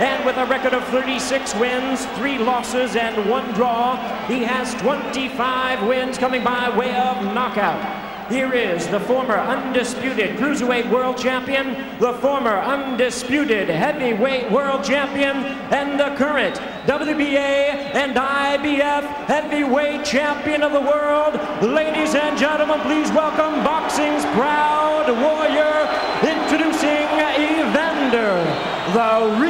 And with a record of 36 wins, three losses, and one draw, he has 25 wins coming by way of knockout. Here is the former undisputed cruiserweight world champion, the former undisputed heavyweight world champion, and the current WBA and IBF heavyweight champion of the world. Ladies and gentlemen, please welcome boxing's proud warrior, introducing Evander, the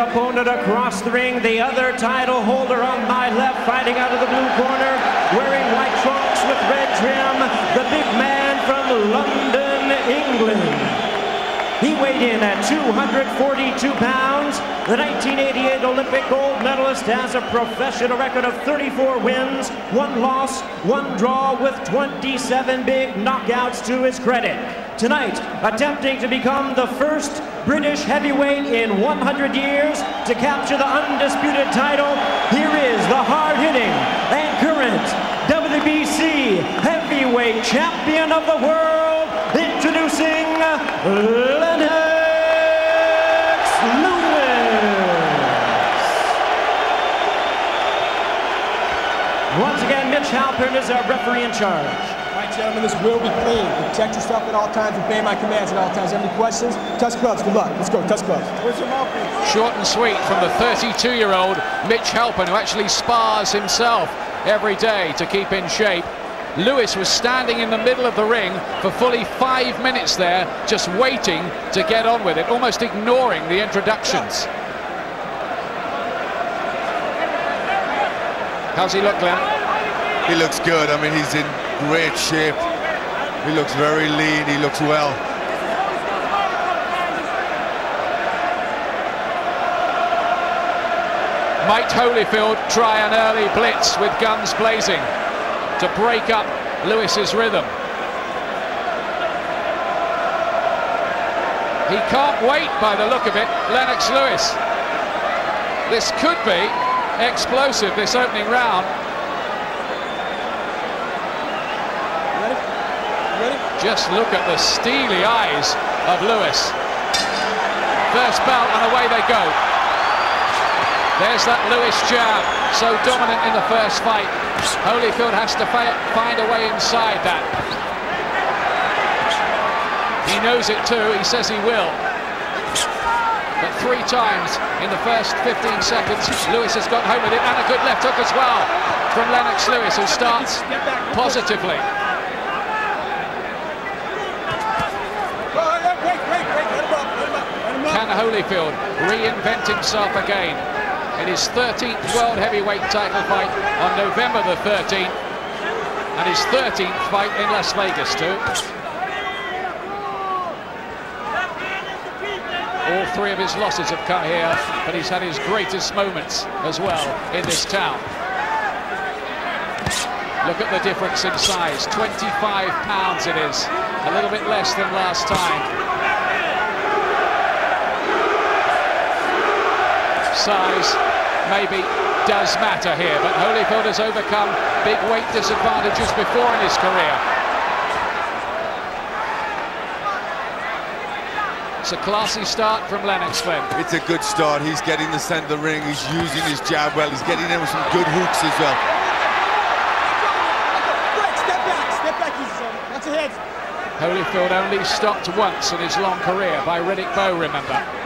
opponent across the ring, the other title holder on my left, fighting out of the blue corner, wearing white trunks with red trim, the big man from London, England. He weighed in at 242 pounds. The 1988 Olympic gold medalist has a professional record of 34 wins, one loss, one draw with 27 big knockouts to his credit. Tonight, attempting to become the first British heavyweight in 100 years to capture the undisputed title, here is the hard-hitting and current WBC heavyweight champion of the world, introducing Lewis. Once again, Mitch Halpern is our referee in charge. All right, gentlemen, this will be clean. Protect yourself at all times. Obey my commands at all times. Any questions? Touch gloves. Good luck. Let's go. Touch gloves. Where's your mouthpiece? Short and sweet from the 32-year-old Mitch Halpern, who actually spars himself every day to keep in shape. Lewis was standing in the middle of the ring for fully five minutes there, just waiting to get on with it, almost ignoring the introductions. How's he look, Glenn? He looks good. I mean, he's in great shape. He looks very lean. He looks well. Might Holyfield try an early blitz with guns blazing to break up Lewis's rhythm? He can't wait by the look of it, Lennox Lewis. This could be explosive, this opening round. Just look at the steely eyes of Lewis. First bell and away they go. There's that Lewis jab, so dominant in the first fight. Holyfield has to find a way inside that. He knows it too, he says he will. But three times in the first 15 seconds, Lewis has got home with it, and a good left hook as well from Lennox Lewis, who starts positively. Can Holyfield reinvent himself again in his 13th World Heavyweight title fight on November the 13th and his 13th fight in Las Vegas too. All three of his losses have come here, but he's had his greatest moments as well in this town. Look at the difference in size, 25 pounds it is, a little bit less than last time. Size maybe does matter here, but Holyfield has overcome big weight disadvantages before in his career. It's a classy start from Lennox Glenn. It's a good start. He's getting the centre of the ring. He's using his jab well. He's getting in with some good hooks as well. Step back. Step back easy, um, son. Head. Holyfield only stopped once in his long career by Riddick Bowe, remember.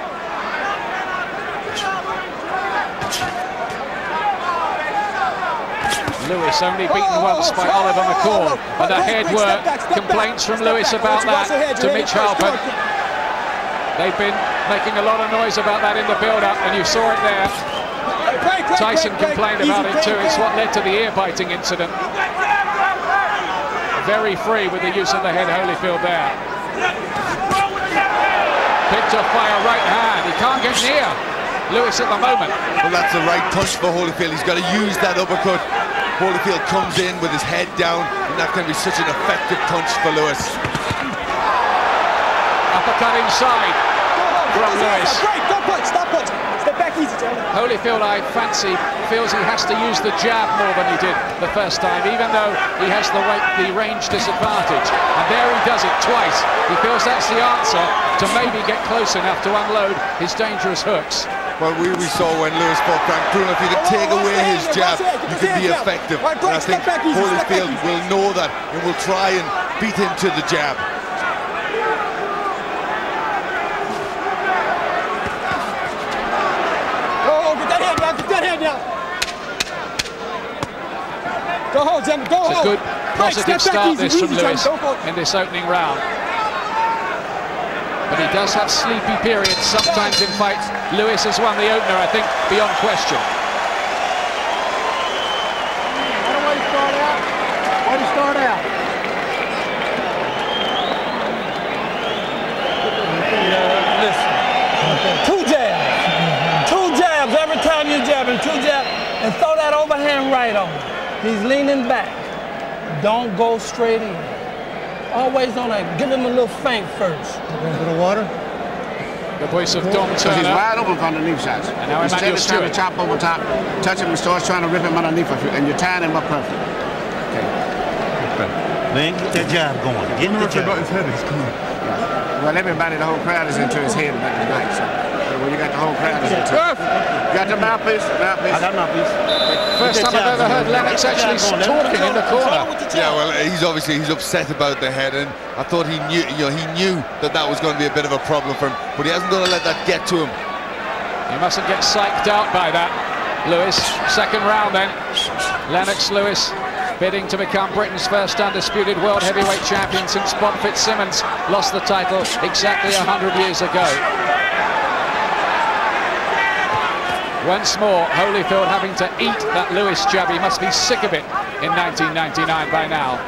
Lewis only beaten once by Oliver McCall. And the head work, complaints from Lewis about that to Mitch Halpern. They've been making a lot of noise about that in the build-up, and you saw it there. Tyson complained about it too. It's what led to the ear-biting incident. Very free with the use of the head Holyfield there. Picked off by a right hand. He can't get near Lewis at the moment. Well, that's the right punch for Holyfield. He's got to use that uppercut. Holyfield comes in with his head down, and that can be such an effective punch for Lewis. Uppercut inside from Lewis. Break, don't punch, stop punch. Step back easy, gentlemen. Holyfield, I fancy, feels he has to use the jab more than he did the first time, even though he has the, weight, the range disadvantage. And there he does it twice. He feels that's the answer to maybe get close enough to unload his dangerous hooks. Well, we, we saw when Lewis fought Frank Bruno, if you can take away his jab, you can be effective. And I think Holyfield will know that and will try and beat him to the jab. Go hold, Jim. Go it's hold. a good positive start this from Lewis in this opening round. But he does have sleepy periods sometimes in fights. Lewis has won the opener, I think, beyond question. Do you start out? Do you start out? Listen. Two jabs. Two jabs every time you jab and two jabs. And throw that overhand right on him. He's leaning back. Don't go straight in. Always on that. Give him a little feint first. A little water. The voice of Don Turner. He's wide open for underneath shots. And now Instead of trying to chop over top, touch him and starts trying to rip him underneath of you, and you're tying him up perfect. Okay. Man, get that job going. Get the jab. about his head. He's coming. Well, everybody, the whole crowd is into his head tonight. So when you got the whole crowd is into it. Got the mouthpiece? Mouthpiece. I got mouthpiece. First time I've ever heard Lennox actually talking in the corner. Yeah, well, he's obviously he's upset about the head, and I thought he knew, you know, he knew that that was going to be a bit of a problem for him, but he hasn't going to let that get to him. He mustn't get psyched out by that. Lewis, second round then. Lennox Lewis bidding to become Britain's first undisputed world heavyweight champion since Bob Fitzsimmons lost the title exactly 100 years ago. Once more, Holyfield having to eat that Lewis jab. He must be sick of it in 1999 by now.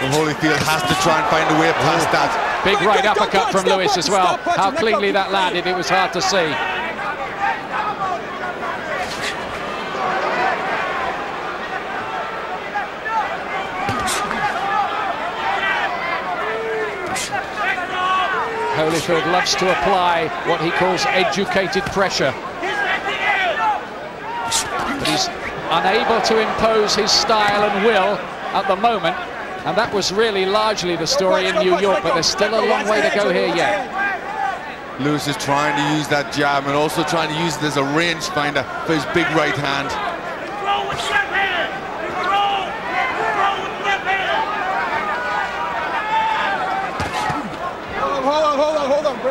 Well, Holyfield has to try and find a way past oh. that. Big right uppercut from Lewis as well. How cleanly that landed, it was hard to see. Holyfield loves to apply what he calls educated pressure. But he's unable to impose his style and will at the moment. And that was really largely the story in New York, but there's still a long way to go here yet. Lewis is trying to use that jab and also trying to use it as a range finder for his big right hand.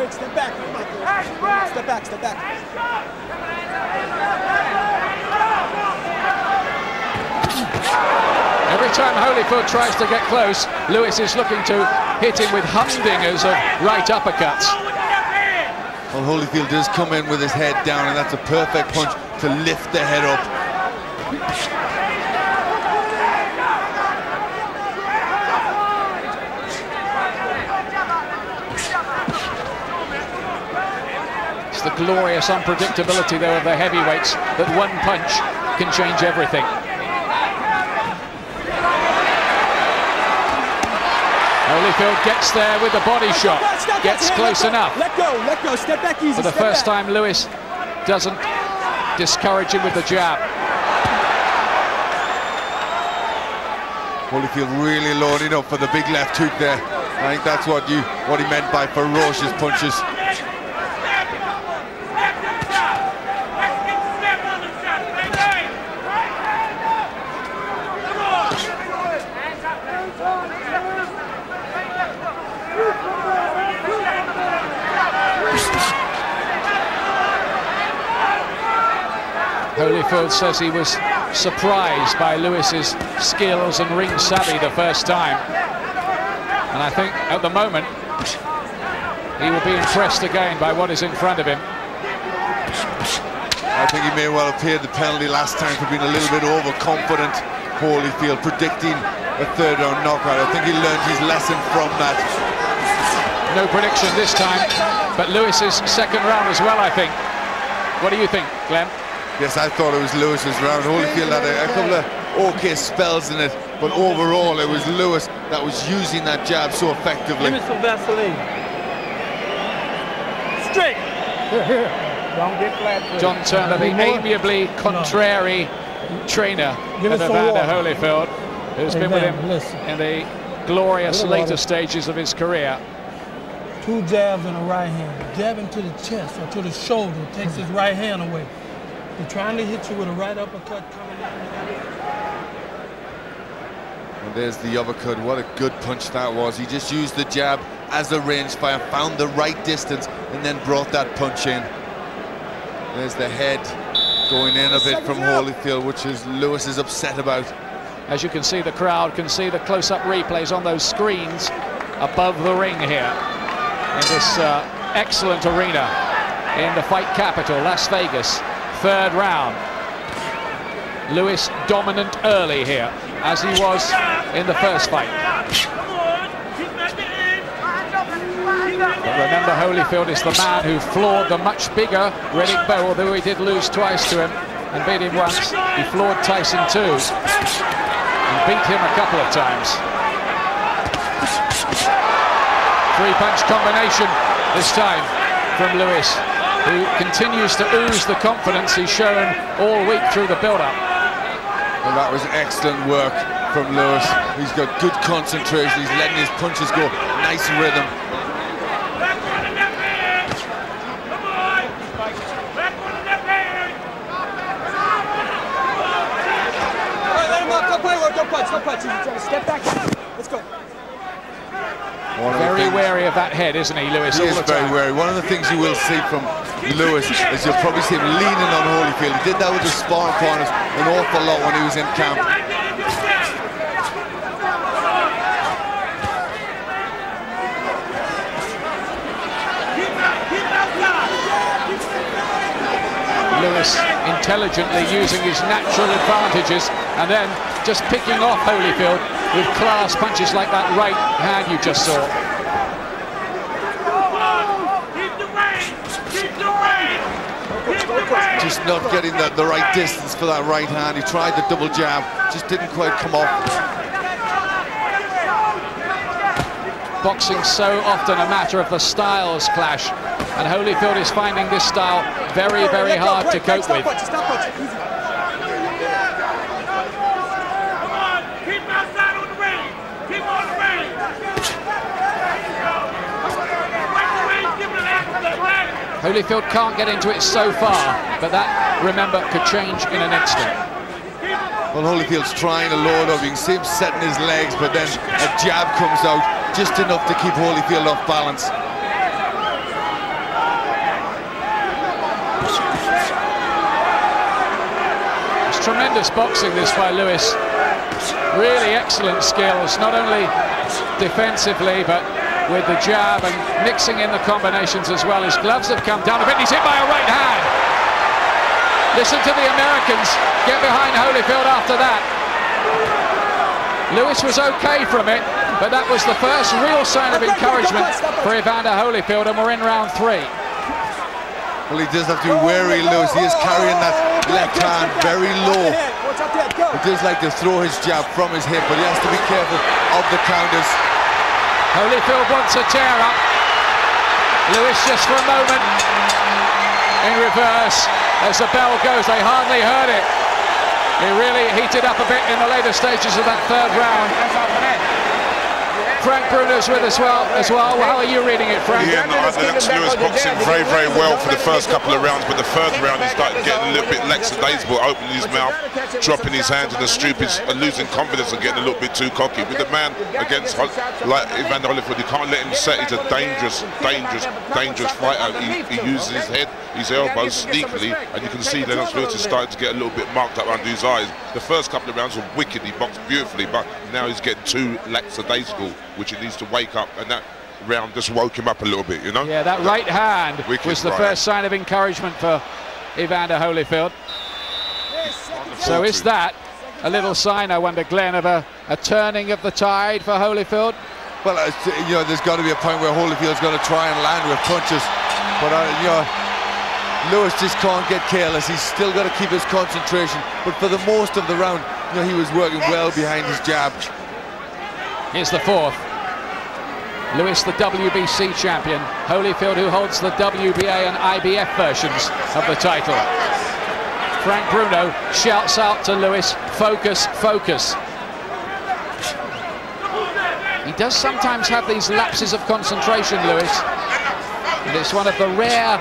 Break, step back. Step back, step back. Every time Holyfield tries to get close, Lewis is looking to hit him with humdingers of right uppercuts. Well, Holyfield does come in with his head down, and that's a perfect punch to lift the head up. Glorious unpredictability, though, of the heavyweights, that one punch can change everything. Holyfield gets there with the body shot, gets close enough. Let go, let go, step back easy. For the first time, Lewis doesn't discourage him with the jab. Holyfield really loading up for the big left hook there. I think that's what you what he meant by ferocious punches. Says he was surprised by Lewis's skills and ring savvy the first time. And I think at the moment, he will be impressed again by what is in front of him. I think he may well have paid the penalty last time for being a little bit overconfident. Holyfield predicting a third round knockout. I think he learned his lesson from that. No prediction this time, but Lewis's second round as well, I think. What do you think, Glenn? Yes, I thought it was Lewis's round. Holyfield had a, a couple of okay spells in it, but overall it was Lewis that was using that jab so effectively. Give me some Vaseline. Straight. Don't get flat. Don Turner, the amiably contrary no. trainer of Evander Holyfield, who's hey, been man, with him listen. in the glorious later stages of his career. Two jabs in the right hand. Jabbing to the chest or to the shoulder takes his right hand away. They're trying to hit you with a right uppercut coming in. And there's the uppercut. What a good punch that was. He just used the jab as a range fire, found the right distance, and then brought that punch in. There's the head going in a bit from Holyfield, which is Lewis is upset about. As you can see, the crowd can see the close-up replays on those screens above the ring here in this uh, excellent arena in the fight capital, Las Vegas. Third round. Lewis dominant early here, as he was in the first fight. But remember, Holyfield is the man who floored the much bigger Riddick Bowe, although he did lose twice to him and beat him once. He floored Tyson too and beat him a couple of times. Three-punch combination this time from Lewis, who continues to ooze the confidence he's shown all week through the build-up. Well, that was excellent work from Lewis. He's got good concentration. He's letting his punches go. Nice rhythm. Step back. Let's go. very wary of that head, isn't he, Lewis? He is very wary. One of the things you will see from Lewis as you'll probably see him leaning on Holyfield. He did that with his sparring partners an awful lot when he was in camp. Lewis intelligently using his natural advantages and then just picking off Holyfield with class punches like that right hand you just saw. Just not getting the, the right distance for that right hand. He tried the double jab, just didn't quite come off. Boxing so often a matter of the styles clash, and Holyfield is finding this style very, very hard to cope with. Holyfield can't get into it so far, but that, remember, could change in an instant. Well, Holyfield's trying to load up. You can see him setting his legs, but then a jab comes out just enough to keep Holyfield off balance. It's tremendous boxing this by Lewis. Really excellent skills, not only defensively, but with the jab and mixing in the combinations as well. His gloves have come down a bit. He's hit by a right hand. Listen to the Americans get behind Holyfield after that. Lewis was okay from it, but that was the first real sign of encouragement for Evander Holyfield, and we're in round three. Well, he does have to be wary, Lewis. He is carrying that left hand very low. He does like to throw his jab from his hip, but he has to be careful of the counters. Holyfield wants a tear up. Lewis just for a moment in reverse as the bell goes. They hardly heard it. He really heated up a bit in the later stages of that third round. Frank Bruno's with us well as well. How are you reading it, Frank? Yeah, no, Lennox Lewis boxing very, very well for the first couple of rounds, but the third round he started getting a little bit lackadaisical, opening his mouth, dropping his hands in the stupid, and losing confidence and getting a little bit too cocky. With the man against like Evander Holyfield, you can't let him set. He's a dangerous, dangerous, dangerous fighter. He, he uses his head, his elbows sneakily, and you can see Lennox Lewis is starting to get a little bit marked up under his eyes. The first couple of rounds were wicked. He boxed beautifully, but now he's getting too lackadaisical which he needs to wake up, and that round just woke him up a little bit, you know? Yeah, that right hand was the right first sign of encouragement for Evander Holyfield. So is that a little sign, I wonder, Glenn, of a, a turning of the tide for Holyfield? Well, uh, you know, there's got to be a point where Holyfield's going to try and land with punches. But, uh, you know, Lewis just can't get careless. He's still got to keep his concentration. But for the most of the round, you know, he was working well behind his jab. Here's the fourth. Lewis, the WBC champion. Holyfield, who holds the WBA and IBF versions of the title. Frank Bruno shouts out to Lewis, focus, focus. He does sometimes have these lapses of concentration, Lewis. And it's one of the rare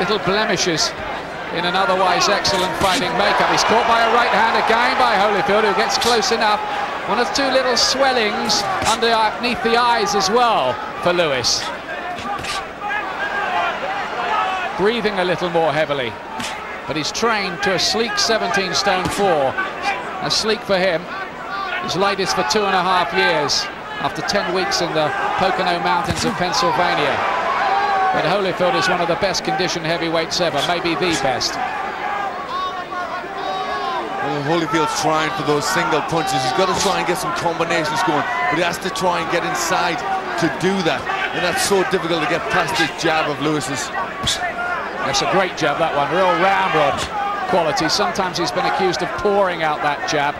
little blemishes in an otherwise excellent fighting makeup. He's caught by a right hand again by Holyfield, who gets close enough. One of two little swellings underneath uh, the eyes as well for Lewis. Breathing a little more heavily. But he's trained to a sleek 17 stone 4. A sleek for him. His lightest for two and a half years after 10 weeks in the Pocono Mountains of Pennsylvania. But Holyfield is one of the best conditioned heavyweights ever, maybe the best. Well, Holyfield's trying for those single punches. He's got to try and get some combinations going, but he has to try and get inside to do that. And that's so difficult to get past this jab of Lewis's. That's a great jab, that one. Real ramrod quality. Sometimes he's been accused of pouring out that jab.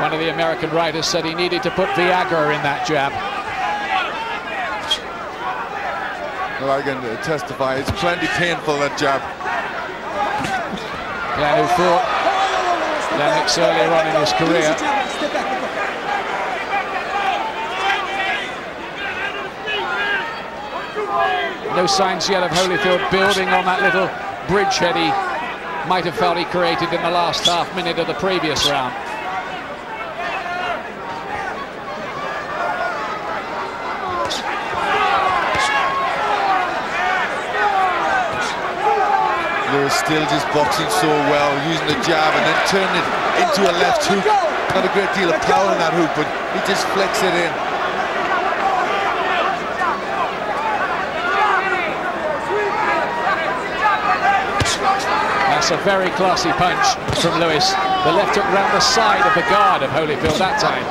One of the American writers said he needed to put Viagra in that jab. Well, I can testify, it's plenty painful, that jab. Yeah, who fought Lennox earlier on in his career. No signs yet of Holyfield building on that little bridgehead he might have felt he created in the last half minute of the previous round. Still just boxing so well, using the jab and then turning it into a left hook. Not a great deal of power in that hook, but he just flicks it in. That's a very classy punch from Lewis. The left hook round the side of the guard of Holyfield that time.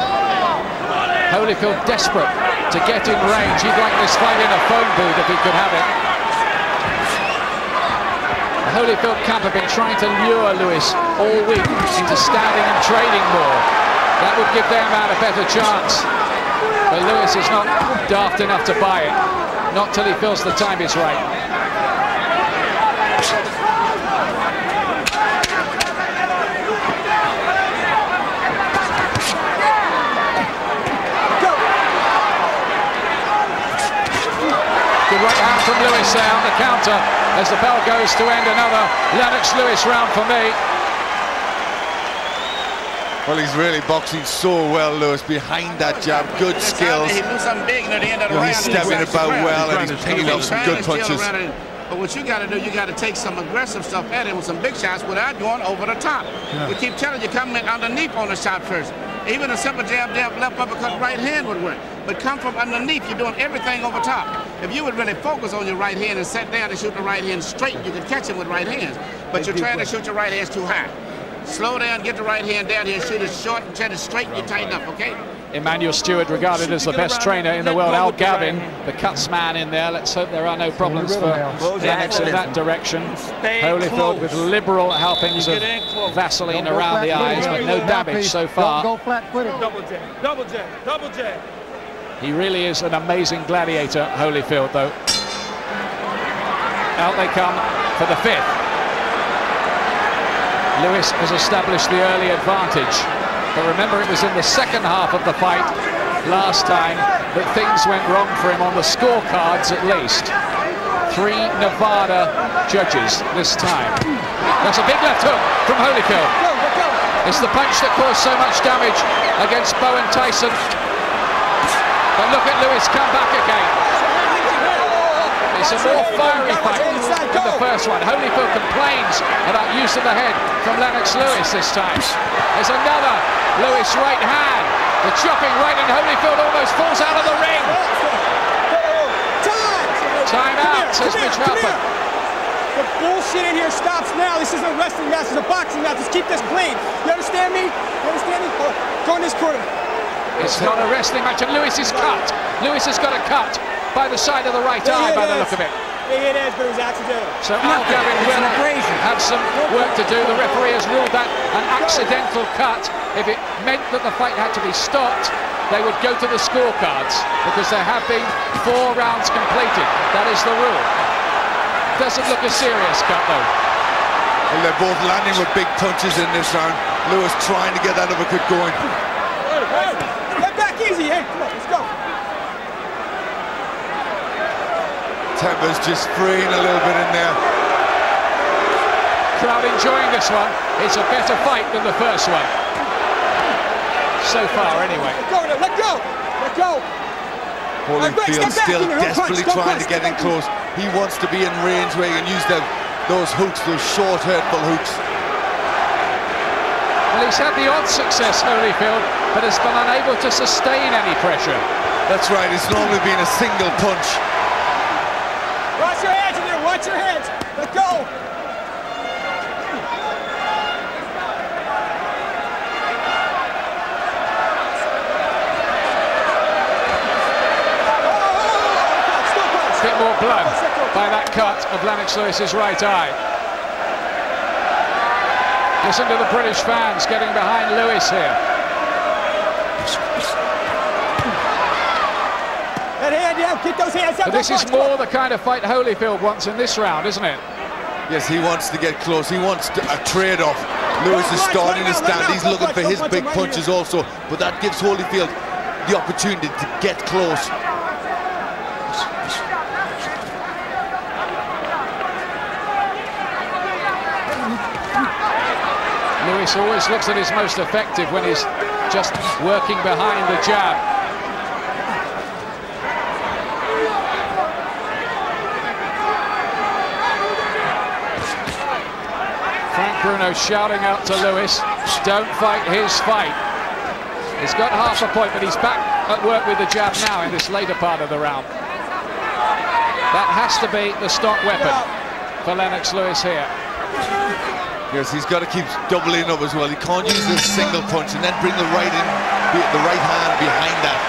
Holyfield desperate to get in range. He'd like this fight in a phone booth if he could have it. Holyfield camp have been trying to lure Lewis all week into standing and trading more. That would give their man a better chance. But Lewis is not daft enough to buy it. Not till he feels the time is right. Good right hand from Lewis there on the counter as the bell goes to end another Lennox Lewis round for me. Well, he's really boxing so well, Lewis, behind that jab. Good skills. He do something big near the end of the You know, round. he's stepping about well and he's picking up some good punches. But what you got to do, you got to take some aggressive stuff at him with some big shots without going over the top. We keep telling you, come in underneath on the shot first. Even a simple jab, jab, left uppercut, right hand would work. But come from underneath, you're doing everything over top. If you would really focus on your right hand and sit down and shoot the right hand straight, you could catch him with right hands. But you're trying to shoot your right hands too high. Slow down, get the right hand down here, shoot it short and try it straight, you tighten up, okay? Emanuel Steward regarded as the best trainer in the world. Al Gavin, the cuts man in there. Let's hope there are no problems for Lennox in that direction. Holyfield with liberal helpings of Vaseline around the eyes, but no damage so far. Go flat footed. Double jab, double jab, double jab. He really is an amazing gladiator, Holyfield, though. Out they come for the fifth. Lewis has established the early advantage. But remember, it was in the second half of the fight last time that things went wrong for him on the scorecards at least. Three Nevada judges this time. That's a big left hook from Holyfield. It's the punch that caused so much damage against Bowe and Tyson. But look at Lewis come back again. It's a more fiery fight than the first one. Holyfield complains about use of the head from Lennox Lewis this time. There's another Lewis right hand. The chopping right and Holyfield almost falls out of the ring. Time out, says Mitch Halpern. The bullshit in here stops now. This isn't a wrestling match, it's a boxing match. Just keep this clean. You understand me? You understand me? Oh, go in this corner. It's not a wrestling match, and Lewis is cut. Lewis has got a cut by the side of the right eye by the look of it. They hit Edge, but it was accidental. So Al Gavin will have some work to do. The referee has ruled that an accidental cut. If it meant that the fight had to be stopped, they would go to the scorecards because there have been four rounds completed. That is the rule. Doesn't look a serious cut though. Well, they're both landing with big punches in this round. Lewis trying to get that uppercut going. Hey, get back easy. Hey, come on, let's go. Temper's just freeing a little bit in there. Crowd enjoying this one. It's a better fight than the first one. So far, anyway. Let go, let go, let go. Holyfield still desperately trying to get in close. He wants to be in range where he can use them, those hooks, those short, hurtful hooks. Well, he's had the odd success, Holyfield, but has been unable to sustain any pressure. That's right, it's normally been a single punch. Watch your hands in there, watch your hands. Let go. bit more blood by that cut of Lennox Lewis's right eye. Listen to the British fans getting behind Lewis here. That hand down, get those hands. But this is more the kind of fight Holyfield wants in this round, isn't it? Yes, he wants to get close. He wants to, a trade-off. Lewis is starting to stand. He's looking for his big punches also, but that gives Holyfield the opportunity to get close. Lewis always looks at his most effective when he's just working behind the jab. Frank Bruno shouting out to Lewis, don't fight his fight. He's got half a point, but he's back at work with the jab now in this later part of the round. That has to be the stock weapon for Lennox Lewis here. Yes, he's got to keep doubling up as well. He can't use this single punch and then bring the right in, the right hand behind that.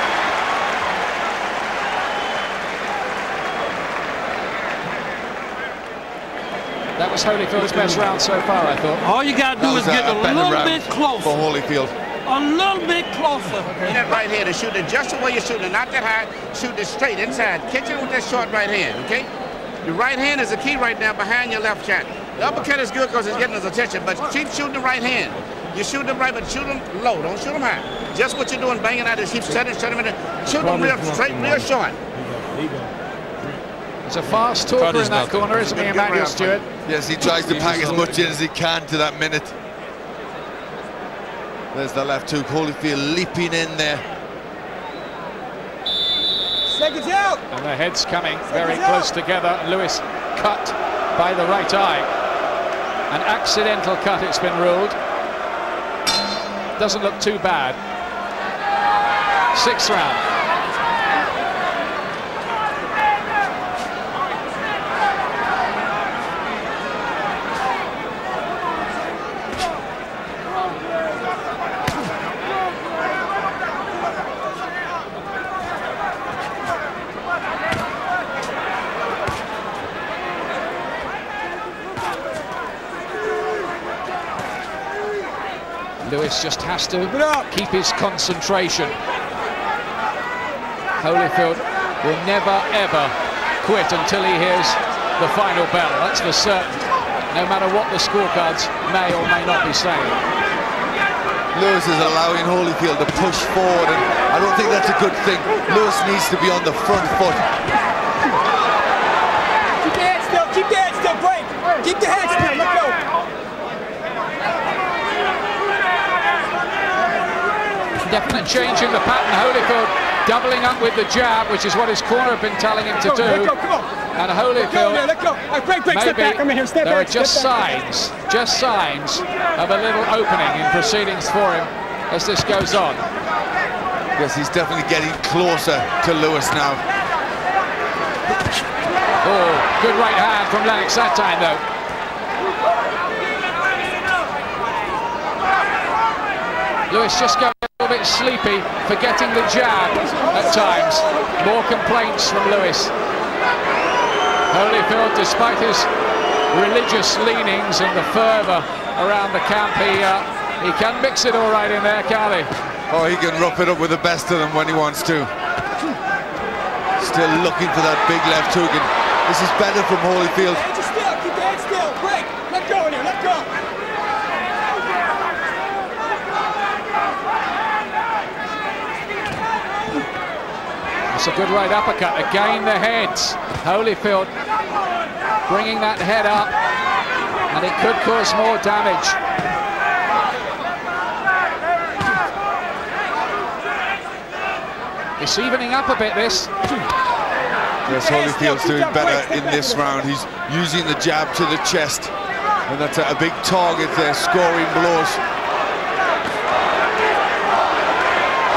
That was Holyfield's best round so far, I thought. All you got to do is uh, get a, a little bit closer. For Holyfield. A little bit closer. That right hand to shoot it just the way you're shooting it, not that high. Shoot it straight inside. Catch it with that short right hand, okay? The right hand is the key right now behind your left shot. The uppercut is good because it's getting his attention, but keep shooting the right hand. You shoot them right, but shoot them low. Don't shoot them high. Just what you're doing, banging out is keep setting, setting them in there. Shoot them real straight, real short. It's a fast talker in that corner, isn't he, Emanuel Steward? Yes, he tries to pack as much in as he can to that minute. There's the left hook. Holyfield leaping in there. Seconds out. And the heads coming very close together. Lewis cut by the right eye. An accidental cut, it's been ruled. Doesn't look too bad. Sixth round. Lewis just has to keep his concentration. Holyfield will never, ever quit until he hears the final bell. That's for certain, no matter what the scorecards may or may not be saying. Lewis is allowing Holyfield to push forward, and I don't think that's a good thing. Lewis needs to be on the front foot. Keep the head still, keep the head still, break. Keep the head still, let go. Definite change in the pattern. Holyfield doubling up with the jab, which is what his corner have been telling him to do. Come on. And Holyfield, let go, let break, break, maybe step back. Here, step there back, are just step back. signs, just signs of a little opening in proceedings for him as this goes on. Yes, he's definitely getting closer to Lewis now. Oh, good right hand from Lennox that time, though. Lewis just going a little bit sleepy, forgetting the jab at times. More complaints from Lewis. Holyfield, despite his religious leanings and the fervour around the camp, he, uh, he can mix it all right in there, can he? Oh, he can rough it up with the best of them when he wants to. Still looking for that big left hook, and this is better from Holyfield. still, keep your head still. Break. Let go in here, let go. It's a good right uppercut. Again, the heads. Holyfield bringing that head up, and it could cause more damage. It's evening up a bit, this. Yes, Holyfield's doing better in this round. He's using the jab to the chest, and that's a, a big target there, scoring blows.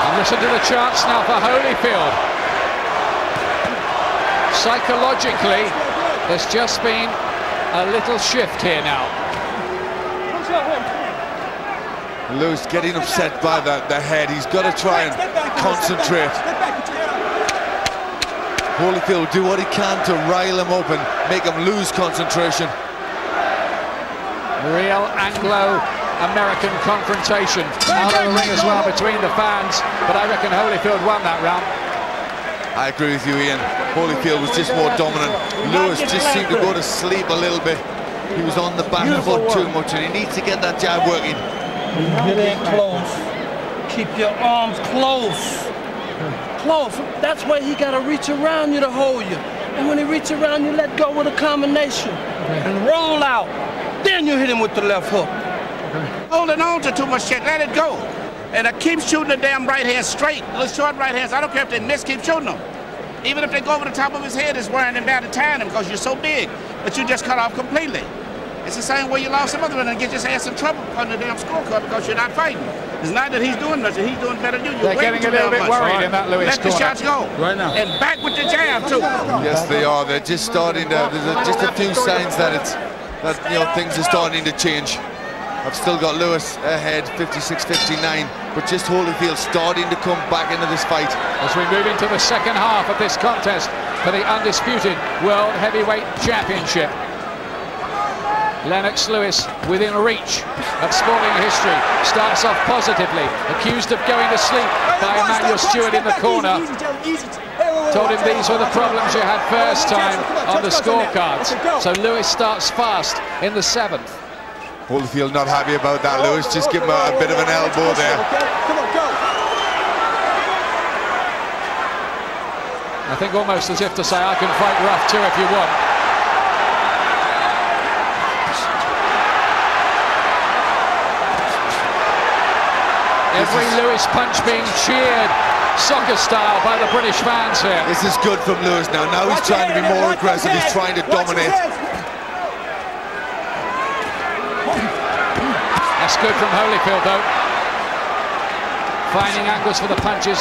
And listen to the chance now for Holyfield. Psychologically, there's just been a little shift here now. Lewis getting upset by that the head. He's got to try and concentrate. Holyfield will do what he can to rile him up and make him lose concentration. Real Anglo-American confrontation out of the ring as well between the fans, but I reckon Holyfield won that round. I agree with you, Ian. Holyfield was just more dominant. Lewis just seemed to go to sleep a little bit. He was on the back foot too much, and he needs to get that jab working. Get in close. Keep your arms close. Close. That's why he got to reach around you to hold you. And when he reach around you, let go with a combination. And roll out. Then you hit him with the left hook. Holding on to too much shit, let it go. And I keep shooting the damn right hand straight. Little short right hands. I don't care if they miss, keep shooting them. Even if they go over the top of his head, it's wearing him down to tying him because you're so big. But you just cut off completely. It's the same way you lost some other one and get your ass in trouble on the damn scorecard because you're not fighting. It's not that he's doing nothing. He's doing better than you. You're They're getting a little bit worried in that Lewis Let the shots go. Right now. And back with the jab, too. Yes, they are. They're just starting to. There's a, just a few signs that it's that you know things are starting to change. I've still got Lewis ahead, 56-59, but just Holyfield starting to come back into this fight. As we move into the second half of this contest for the undisputed World Heavyweight Championship. Lennox Lewis within reach of sporting history starts off positively, accused of going to sleep by Emanuel Steward in the corner. Told him these were the problems you had first time on the scorecards. So Lewis starts fast in the seventh. Holyfield not happy about that. Lewis just give him a, a bit of an elbow there. Come on, go. I think almost as if to say, I can fight rough too if you want. Every Lewis punch being cheered soccer style by the British fans here. This is good from Lewis now. Now he's trying to be more aggressive. He's trying to dominate. That's good from Holyfield though. Finding angles for the punches.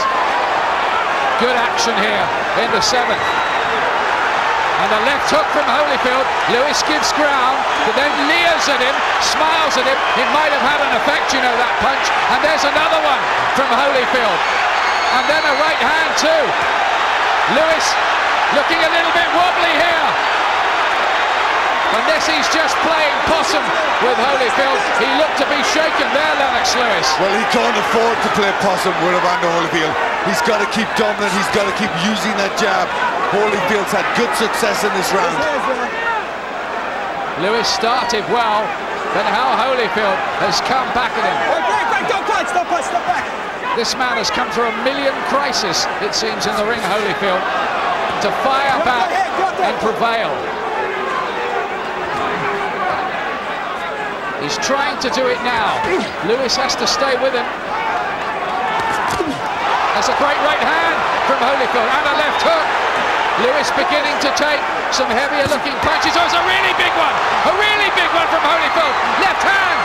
Good action here in the seventh. And the left hook from Holyfield. Lewis gives ground, but then leers at him, smiles at him. It might have had an effect, you know, that punch. And there's another one from Holyfield. And then a right hand too. Lewis looking a little bit wobbly here. Unless he's just playing possum with Holyfield. He looked to be shaken there, Lennox Lewis. Well, he can't afford to play possum with Evander Holyfield. He's got to keep dominant. He's got to keep using that jab. Holyfield's had good success in this round. Lewis started well, but how Holyfield has come back at him. Break, break, break, don't punch, don't punch, step back. This man has come through a million crises, it seems, in the ring, Holyfield, to fire back and prevail. He's trying to do it now. Lewis has to stay with him. That's a great right hand from Holyfield and a left hook. Lewis beginning to take some heavier looking punches. Oh, it's a really big one. A really big one from Holyfield. Left hand.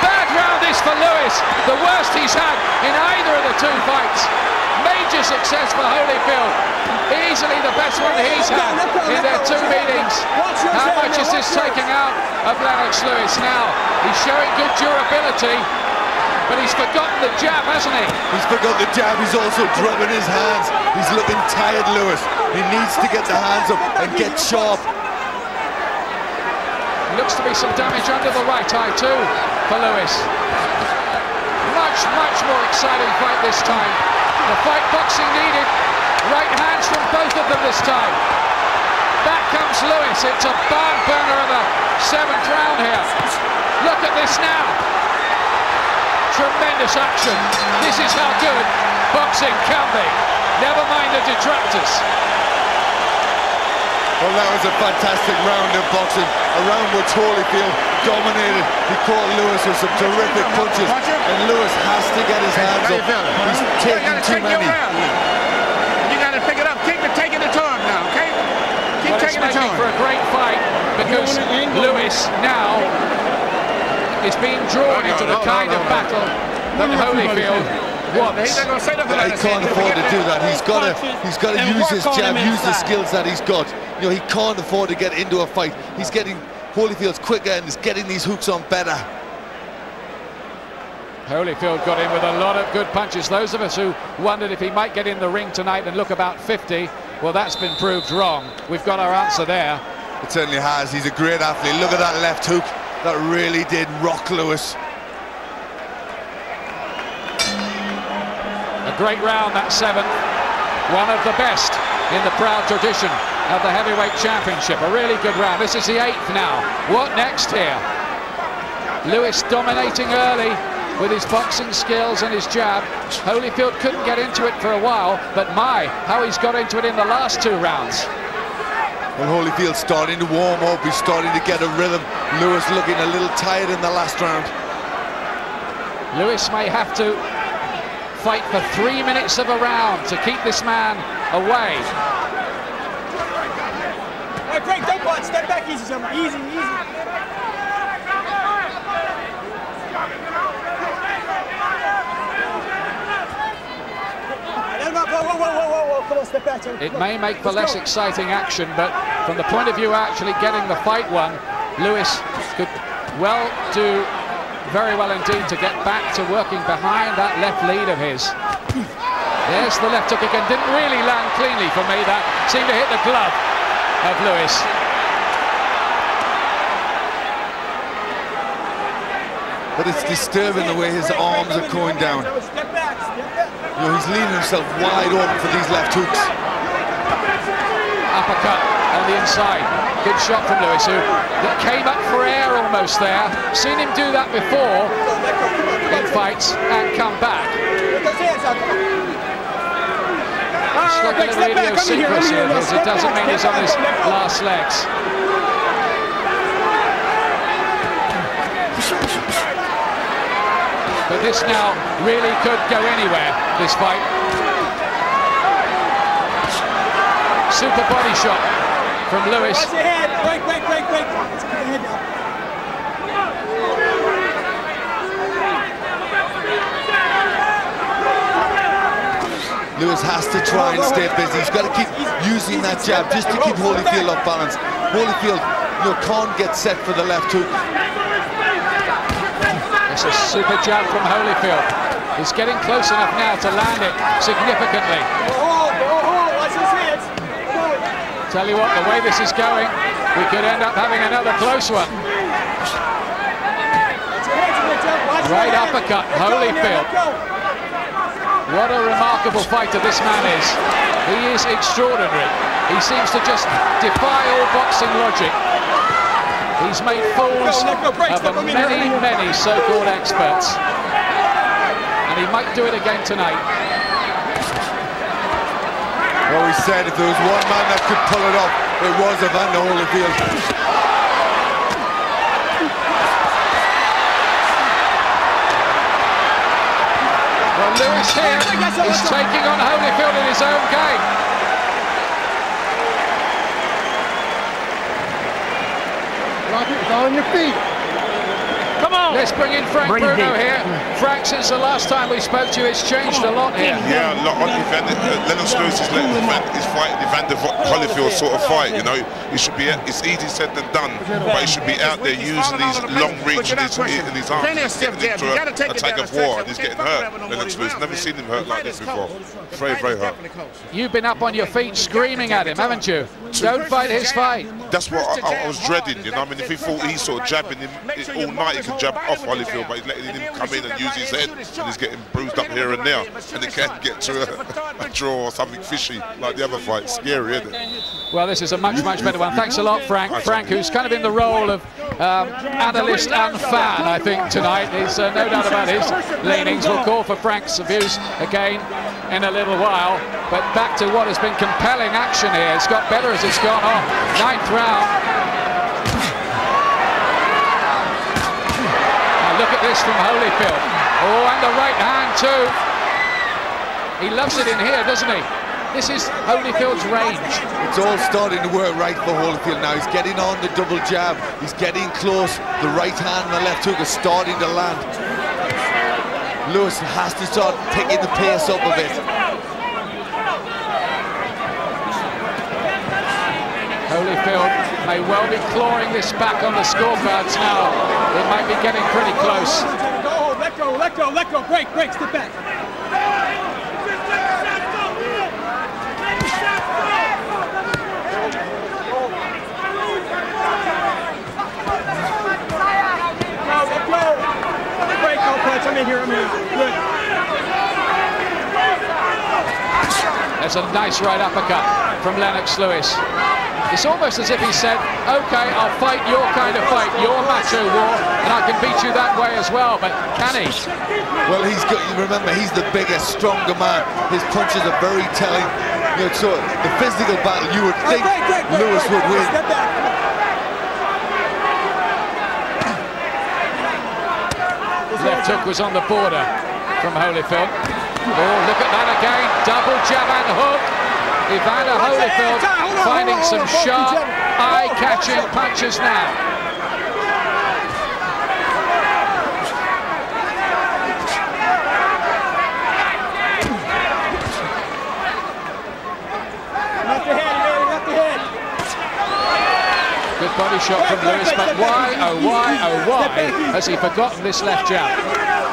Bad round this for Lewis. The worst he's had in either of the two fights. Major success for Holyfield. Easily the best one he's had in their two meetings. How much is this taking out of Lennox Lewis now? He's showing good durability, but he's forgotten the jab, hasn't he? He's forgotten the jab. He's also dropping his hands. He's looking tired, Lewis. He needs to get the hands up and get sharp. Looks to be some damage under the right eye too for Lewis. Much, much more exciting fight this time. The fight boxing needed. Right hands from both of them this time. Back comes Lewis. It's a barn burner of the seventh round here. Look at this now. Tremendous action. This is how good boxing can be. Never mind the detractors. Well, that was a fantastic round of boxing. A round which Holyfield dominated. He caught Lewis with some terrific punches. And Lewis has to get his hands up. He's taking too many. You got to pick it up. Keep it, taking it to him now, okay? Keep Well, taking it to him. for a great fight because Lewis now is being drawn No, no, into the no, no, kind no, of no. battle that Holyfield He's wants. not going to say nothing He can't afford to do that. He's got to. He's got to use his jab, use the skills that he's got. You know, he can't afford to get into a fight. He's getting Holyfield's quicker and he's getting these hooks on better. Holyfield got in with a lot of good punches. Those of us who wondered if he might get in the ring tonight and look about 50, well, that's been proved wrong. We've got our answer there. It certainly has. He's a great athlete. Look at that left hook. That really did rock Lewis. A great round, that seventh. One of the best in the proud tradition of the heavyweight championship. A really good round. This is the eighth now. What next here? Lewis dominating early with his boxing skills and his jab. Holyfield couldn't get into it for a while, but my, how he's got into it in the last two rounds. Well, Holyfield's starting to warm up. He's starting to get a rhythm. Lewis looking a little tired in the last round. Lewis may have to fight for three minutes of a round to keep this man away. Hey, Frank, don't punch. Step back easy, son. Easy, easy. It may make for less exciting action, but from the point of view actually getting the fight won, Lewis could well do very well indeed to get back to working behind that left lead of his. There's the left hook again. Didn't really land cleanly for me. That seemed to hit the glove of Lewis. But it's disturbing the way his arms are going down. Step back, step back. You know, he's leaving himself wide open for these left hooks. Uppercut on the inside. Good shot from Lewis, who came up for air almost there. Seen him do that before Let go, come on, come in fights and come back. Put those hands up. It's like a little idiosyncrasy of his. It doesn't mean he's on his last legs. This now really could go anywhere, this fight. Super body shot from Lewis. Watch your head. Break, break, break, break. Let's keep your head. Lewis has to try and stay busy. He's got to keep using that jab just to keep Holyfield off balance. Holyfield, you know, can't get set for the left hook. It's a super jab from Holyfield. He's getting close enough now to land it significantly. Tell you what, the way this is going, we could end up having another close one. Right uppercut, Holyfield. What a remarkable fighter this man is. He is extraordinary. He seems to just defy all boxing logic. He's made fools go, go, of step him in here. many, many so-called experts. And he might do it again tonight. Well, we said if there was one man that could pull it off, it was Evander Holyfield. Well, Lewis here is taking on Holyfield in his own game. Rock it. It's all on your feet. Come. Let's bring in Frank Breathe Bruno deep. here. Frank, since the last time we spoke to you, it's changed a lot here. Yeah, look, on Evander, uh, Lennox Lewis is, letting Evan, is fighting Evander Holyfield sort of fight, you know. It should be, it's easy said than done, but he should be out there using his long reach and his, and his arms, Plenty getting into a, take a tag of war, and he's getting hurt. fuck around no Lennox Lewis, never seen him hurt like this before. Very, very hurt. You've been up on your feet screaming at him, haven't you? Don't fight his fight. That's what I, I was dreading, you know. I mean, if he thought he's sort of jabbing him all night, he could jab off Holyfield, but he's letting him come in and use his head, and he's getting bruised up here and there, and it can't get to a, a draw or something fishy like the other fight. Scary, isn't it? Well, this is a much, much better one. Thanks a lot, Frank. Frank, who's kind of in the role of um, analyst and fan, I think, tonight. He's uh, no doubt about his leanings. We'll call for Frank's views again in a little while. But back to what has been compelling action here. It's got better as it's gone on. Ninth round. Now look at this from Holyfield. Oh, and the right hand too. He loves it in here, doesn't he? This is Holyfield's range. It's all starting to work right for Holyfield now. He's getting on the double jab. He's getting close. The right hand and the left hook are starting to land. Lewis has to start picking the pace up a bit. Holyfield may well be clawing this back on the scorecards now. It might be getting pretty close. Go, let go, let go, let go. Break, break, step back. I'm in here, I'm in here. Good. There's a nice right uppercut from Lennox Lewis. It's almost as if he said, okay, I'll fight your kind of fight, your macho war, and I can beat you that way as well, but can he? Well, he's got, you remember, he's the bigger, stronger man. His punches are very telling. You know, so the physical battle, you would think Break, break, break, Lewis would win. Step back. Left hook was on the border from Holyfield. Oh, look at that again. Double jab and hook. Evander Holyfield finding some sharp, eye-catching punches now. Left the head, Mary, left the head. Good body shot from Lewis, but why, oh why, oh why has he forgotten this left jab?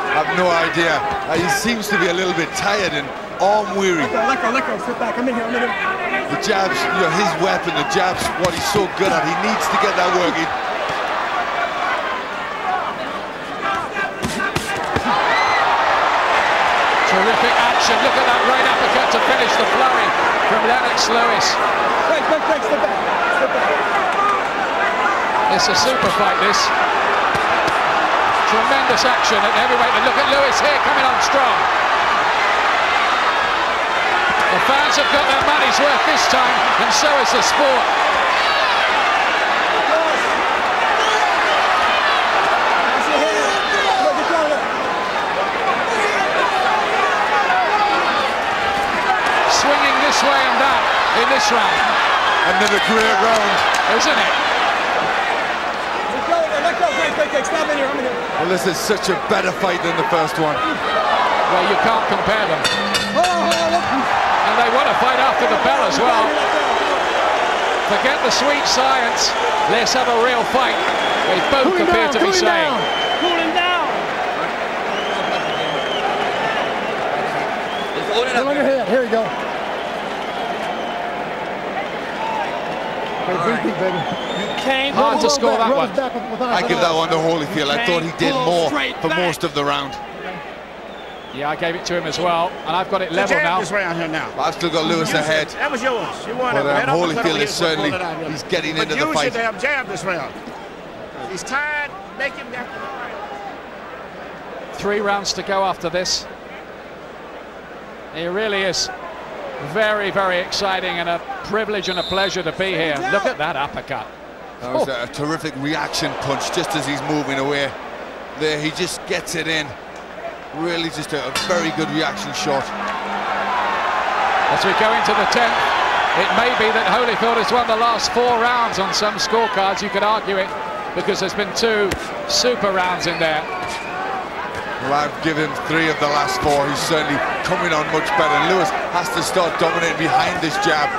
I have no idea. Uh, he seems to be a little bit tired and arm weary. Let go, let go, let go. Step back. I'm in here, I'm in here. The jabs, you know, his weapon, the jabs, what he's so good at. He needs to get that working. Terrific action. Look at that right uppercut to finish the flurry from Lennox Lewis. Break, break, break. Step back. Step back. It's a super fight, this. Tremendous action at heavyweight. And look at Lewis here coming on strong. The fans have got their money's worth this time, and so is the sport. Pass your head. Look, get down there. Swinging this way and that in this round, Another great round. isn't it? Let go, let go. Break, break, break. Stop in here, I'm in here. Well, this is such a better fight than the first one. Well, you can't compare them. Oh, oh, look. And they want to fight after the bell as well. Forget the sweet science. Let's have a real fight. They both appear to be saying. Cool him down. Get on your head. Here we go. Okay, breathe deep, Hard to score back, that rub one. back with- with I give that one to Holyfield. I thought he did more for back. most of the round. Yeah, I gave it to him as well, and I've got it level jab now. this round here now. I've still got Lewis ahead. That was yours. You won But, it. um, Holyfield is certainly- pulled it out, yeah. he's getting but into the use fight. your damn jab this round. He's tired. Make him back. Three rounds to go after this. It really is very, very exciting and a privilege and a pleasure to be here. Look at that uppercut. That was a terrific reaction punch just as he's moving away. There, he just gets it in. Really just a, a very good reaction shot. As we go into the 10th, it may be that Holyfield has won the last four rounds on some scorecards. You could argue it. because there's been two super rounds in there. Well, I've given three of the last four. He's certainly coming on much better. Lewis has to start dominating behind this jab.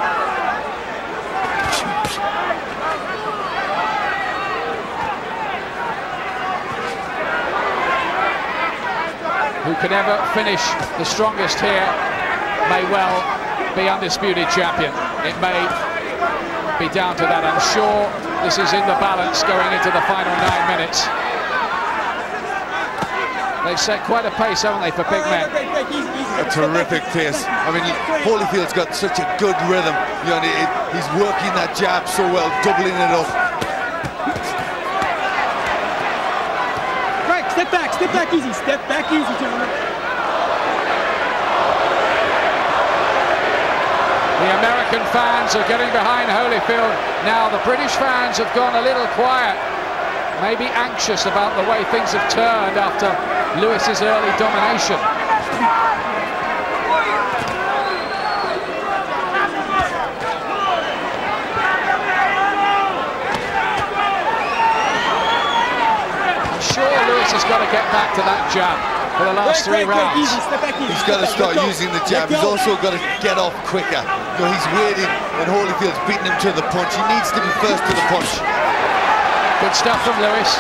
Could ever finish the strongest here may well be undisputed champion. It may be down to that. I'm sure this is in the balance going into the final nine minutes. They've set quite a pace, haven't they, for big men? A terrific pace. I mean, Holyfield's got such a good rhythm. You know, he's working that jab so well, doubling it up. Right, step back, step back easy, step back easy, gentlemen. The American fans are getting behind Holyfield. Now the British fans have gone a little quiet, maybe anxious about the way things have turned after Lewis's early domination. I'm sure Lewis has got to get back to that jab for the last three rounds. He's got to start using the jab. He's also got to get off quicker. You know, he's waiting and Holyfield's beating him to the punch. He needs to be first to the punch. Good stuff from Lewis.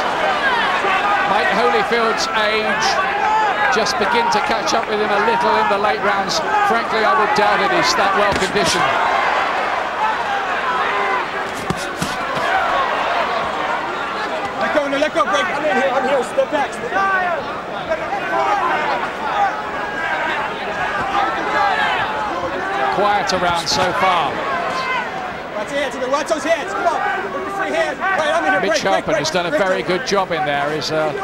Mike Holyfield's age just begin to catch up with him a little in the late rounds? Frankly, I would doubt it. He's that well conditioned. Let go, no, let go, break. I'm in here, I'm here. Step back, step back. Quiet around so far. Watch your hands, watch those hands. Come on, free hands. Right, here. Mitch break, break, break, has done a very good job in there. He's uh,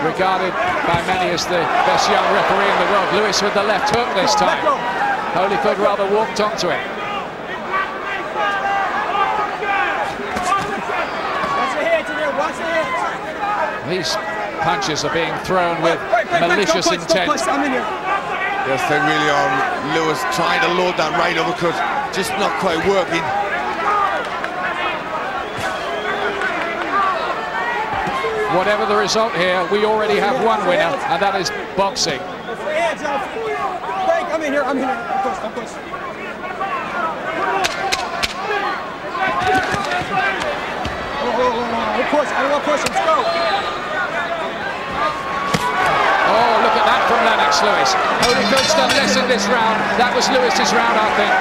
regarded by many as the best young referee in the world. Lewis with the left hook this time. Holyfield rather walked onto it. Watch your hands in there, watch your hands. These punches are being thrown with malicious don't punch, don't intent. punch. I'm in here. Yes, they really are. Lewis trying to load that right uppercut, just not quite working. Whatever the result here, we already have one winner, and that is boxing. Free hands off. Break, I'm in here, I'm in here. Don't push, don't push. Oh, oh, oh, oh, don't I don't want to push, let's go. Oh, look at that from Lennox Lewis. Holyfield's done less in this round. That was Lewis's round, I think.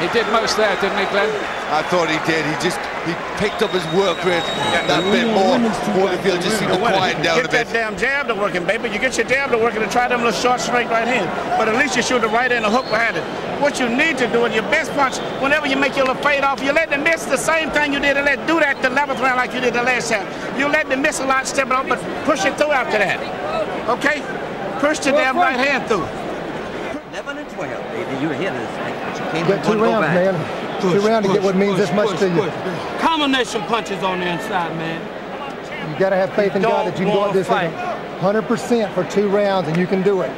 He did most there, didn't he, Glenn? I thought he did. He just he picked up his work rate that bit more. Holyfield just seemed to quiet down a bit. Get bit. that damn jab to working, baby. You get your jab to working and try them little short, straight right hand. But at least you shoot the right hand and hook behind it. What you need to do in your best punch, whenever you make your little fade off, you let them miss the same thing you did and let do that the 11th round like you did the last time. You let them miss a lot, step it up, but push it through after that. Okay? Push the damn right hand through. 11 and 12, baby. You're hitters. But you came Get two rounds, back. Man. Two rounds to get what means this much to you. Combination punches on the inside, man. You got to have faith in God that you can go out this Don't 100% for two rounds, and you can do it.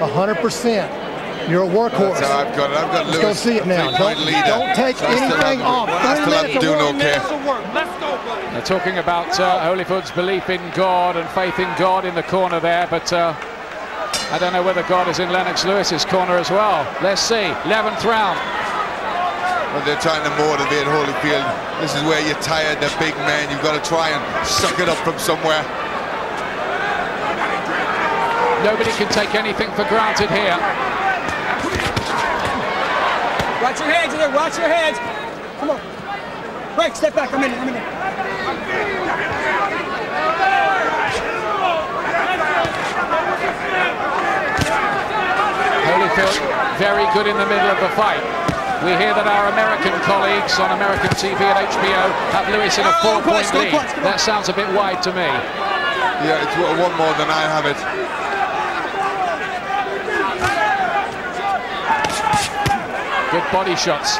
100%. You're a workhorse. That's how I've got it. I've got Let's Lewis, go see it now. Don't, don't take So anything have- off. I still have to of do no work. care. Let's go, buddy. They're talking about uh, Holyfield's belief in God and faith in God in the corner there, but uh, I don't know whether God is in Lennox Lewis's corner as well. Let's see. 11th round. Well, they're trying to motivate Holyfield. This is where you're tired, the big man. You've got to try and suck it up from somewhere. Nobody can take anything for granted here. Watch your hands in there, watch your hands. Come on. Break, step back, I'm in here, I'm in here. Holyfield very good in the middle of the fight. We hear that our American colleagues on American TV and HBO have Lewis in a four-point lead. push, come on. That sounds a bit wide to me. Yeah, it's one one more than I have it. Good body shots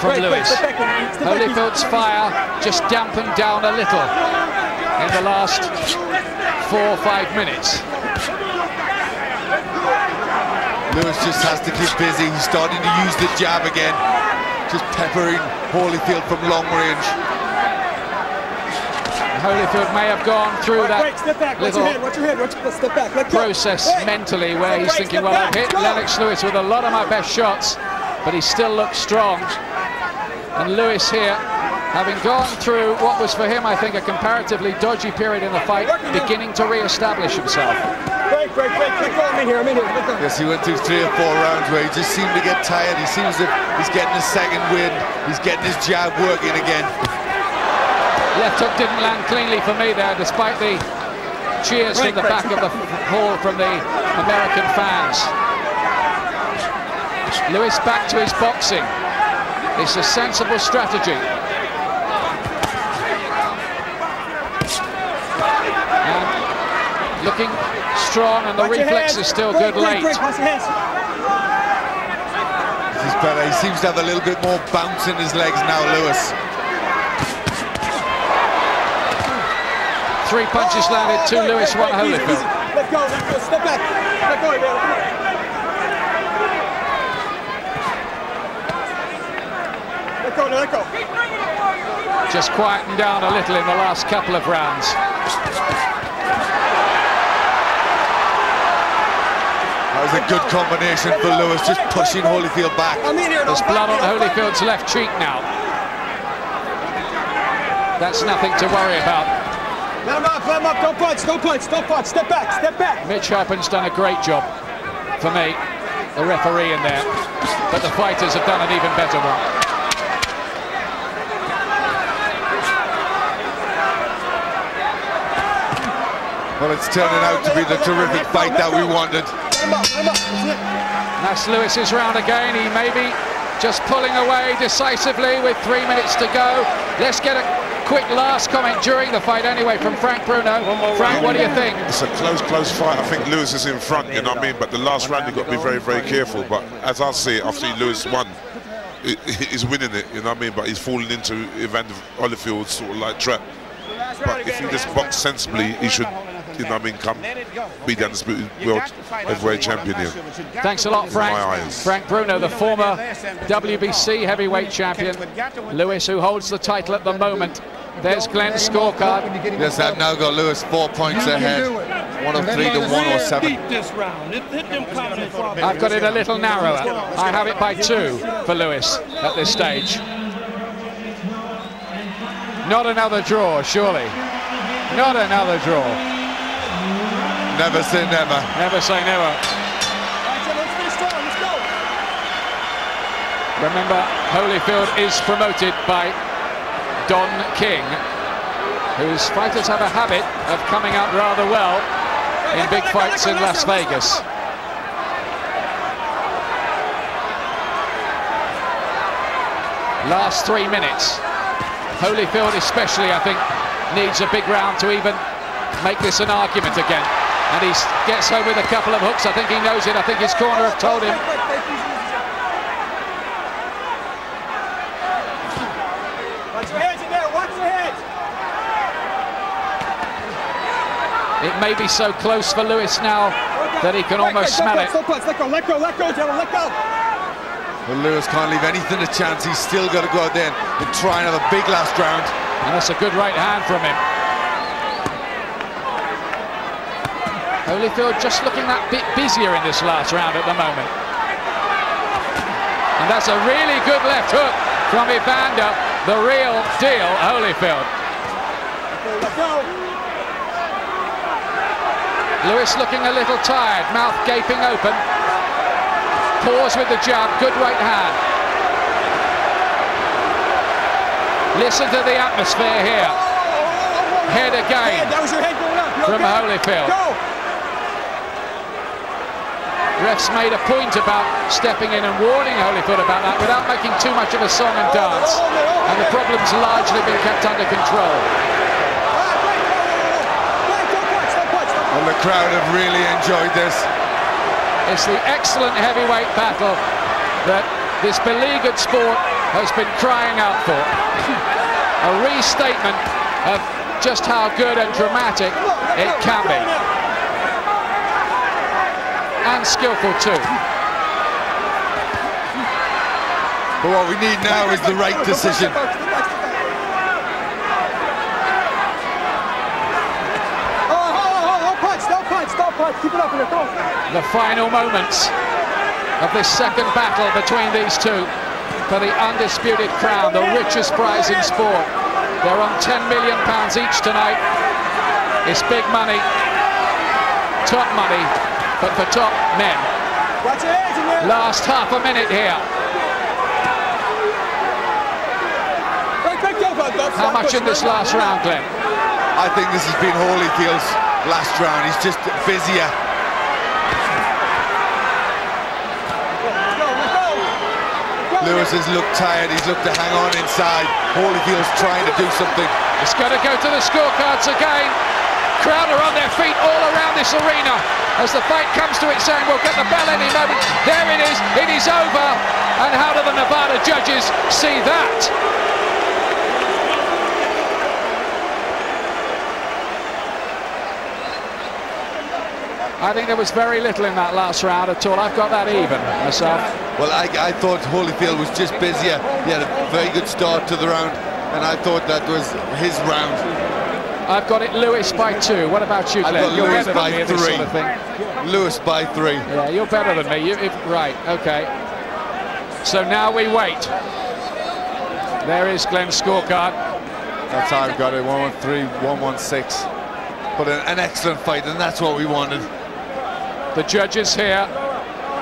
from Break, break, Lewis. step back in, step back in. Holyfield's fire just dampened down a little in the last four or five minutes. Lewis just has to keep busy. He's starting to use the jab again. Just peppering Holyfield from long range. Holyfield may have gone through Right, that break, step back. Little your head. Watch your head. Watch, step back. Let process Hey. mentally where he's Break, thinking, well, I've hit Go. Lennox Lewis with a lot of my best shots, but he still looks strong. And Lewis here, having gone through what was for him, I think, a comparatively dodgy period in the fight, beginning to re-establish himself. Break, break, break. Let. I'm in here. I'm in here. Let go. Yes, he went through three or four rounds where he just seemed to get tired. He seems as if he's getting his second wind. He's getting his jab working again. Left hook didn't land cleanly for me there, despite the cheers from the back of the hall from the American fans. Lewis back to his boxing. It's a sensible strategy. Looking strong, and the Watch reflex is still Break, good break, late. break. Watch your hands. He's better. He seems to have a little bit more bounce in his legs now, Lewis. Three punches oh, landed, two Break, Lewis, break, one break. Easy, Holyfield. easy. Let go. Let go. Step back. Let go, man. Come. Let go. Let go. Just quietened down a little in the last couple of rounds. That was a good combination for Lewis, just pushing Holyfield back. I'm in here. There's blood on fight me. Don't fight me. Holyfield's left cheek now. That's nothing to worry about. Let him up. Let him up. Don't punch. Don't punch. Don't punch. Step back. Step back. Mitch Halpern's done a great job for me, the referee in there. But the fighters have done an even better one. Well, it's turning out to be the terrific fight that we wanted. Let him up. Let him up. That's it. That's Lewis's round again. He may be just pulling away decisively with three minutes to go. Let's get a quick last comment during the fight anyway from Frank Bruno. Frank, what do you think? It's a close, close fight. I think Lewis is in front, you know what I mean? But the last round, you've got to be very, very careful. But as I see it, I see Lewis won. He's winning it, you know what I mean? But he's falling into Evander Holyfield's sort of like trap. But if he just box sensibly, he should, you know I mean, come be the undisputed world heavyweight champion here. Thanks a lot, Frank. Frank Bruno, the former WBC heavyweight champion. Lewis, who holds the title at the moment. There's Glenn's scorecard. Yes, that now got Lewis four points ahead. 103 to 107. this round. Hit, hit them confidence. I've got it a little narrower. I have it by two for Lewis at this stage. Not another draw, surely. Not another draw. Never say never. Never say never. All right, so let's finish strong. Let's go. Remember, Holyfield is promoted by Don King, whose fighters have a habit of coming out rather well in big fights in Las Vegas. Last three minutes. Holyfield especially, I think, needs a big round to even make this an argument again. And he gets home with a couple of hooks. I think he knows it. I think his corner have told him. Watch your hands in there. Watch your hands. It may be so close for Lewis now that he can Break, almost break, smell don't it. punch, don't. Let go. Let go. Let go, gentlemen. Let go. Well, Lewis can't leave anything to chance. He's still got to go out there and try and have a big last round. And that's a good right hand from him. Holyfield just looking that bit busier in this last round at the moment. And that's a really good left hook from Evander, the real deal Holyfield. Lewis looking a little tired, mouth gaping open. Pause with the jab, good right hand. Listen to the atmosphere here. Head Head, again that was your head going up. You from okay? Holyfield. Go. Refs made a point about stepping in and warning Holyfield about that without making too much of a song and dance. And the problem's largely been kept under control. And the crowd have really enjoyed this. It's the excellent heavyweight battle that this beleaguered sport has been crying out for. a restatement of just how good and dramatic it can be and skillful too. But what we need now is the right decision. The final moments of this second battle between these two for the undisputed crown, the richest prize in sport. They're on £10 million each tonight. It's big money, top money, but for top men. Watch your hands in there. Last half a minute here. Right back over, Dubs. How much in this last round, Glenn? I think this has been Holyfield's last round. He's just busier. Lewis has looked tired. He's looked to hang on inside. Holyfield's trying to do something. It's got to go to the scorecards again. Crowd are on their feet all around this arena as the fight comes to its end. We'll get the bell any moment. There it is. It is over. And how do the Nevada judges see that? I think there was very little in that last round at all. I've got that even myself. Well, I, I thought Holyfield was just busier. He had a very good start to the round, and I thought that was his round. I've got it Lewis by two. What about you, I've Glenn? got You're Lewis by me three. sort of thing. Lewis by three. Yeah, you're better than me. You, if, right, okay. So now we wait. There is Glenn's scorecard. That's how I've got it. 113, 116. But an, an excellent fight, and that's what we wanted. The judges here,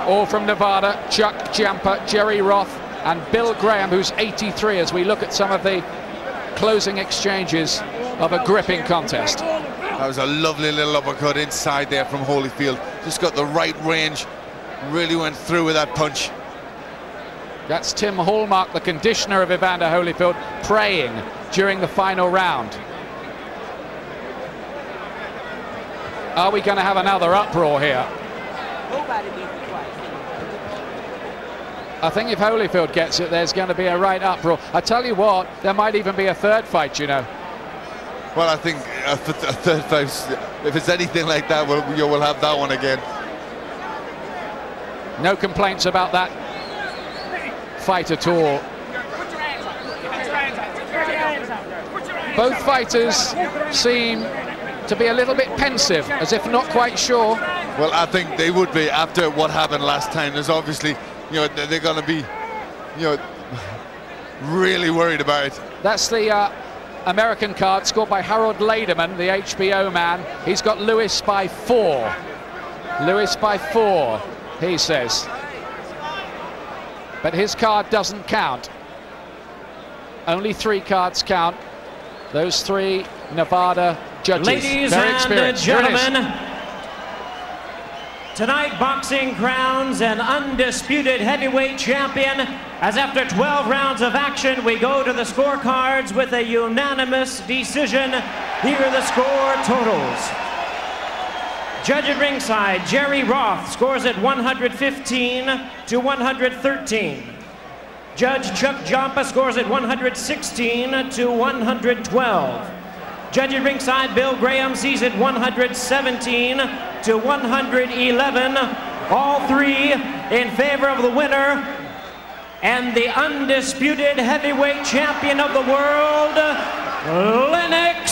all from Nevada, Chuck Giampa, Jerry Roth, and Bill Graham, who's 83, as we look at some of the closing exchanges of a gripping contest. That was a lovely little uppercut inside there from Holyfield. Just got the right range. Really went through with that punch. That's Tim Hallmark, the conditioner of Evander Holyfield, praying during the final round. Are we going to have another uproar here? I think if Holyfield gets it, there's going to be a right uproar. I tell you what, there might even be a third fight, you know. Well, I think a, th a third fight, if it's anything like that, we'll, you will have that one again. No complaints about that fight at all. Both fighters seem to be a little bit pensive, as if not quite sure. Well, I think they would be after what happened last time. There's obviously, you know, they're going to be, you know, really worried about it. That's the uh, American card scored by Harold Lederman, the HBO man. He's got Lewis by four. Lewis by four, he says. But his card doesn't count. Only three cards count. Those three Nevada judges. Ladies Very and experienced. Here it is. gentlemen, tonight boxing crowns an undisputed heavyweight champion as after 12 rounds of action we go to the scorecards with a unanimous decision. Here are the score totals. Judge at ringside, Jerry Roth scores at 115 to 113. Judge Chuck Giampa scores at 116 to 112. Judge at ringside, Bill Graham sees it 117 to 111. All three in favor of the winner and the undisputed heavyweight champion of the world, Lennox